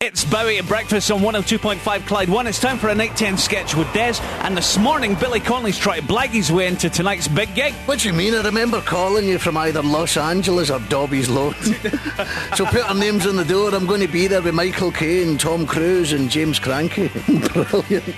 It's Bowie at breakfast on 102.5 Clyde 1. It's time for an 810 sketch with Des. And this morning, Billy Connolly's tried to blag his way into tonight's big gig. What do you mean? I remember calling you from either Los Angeles or Dobbie's Loan. so put our names on the door. I'm going to be there with Michael Caine, Tom Cruise, and James Cranky. Brilliant.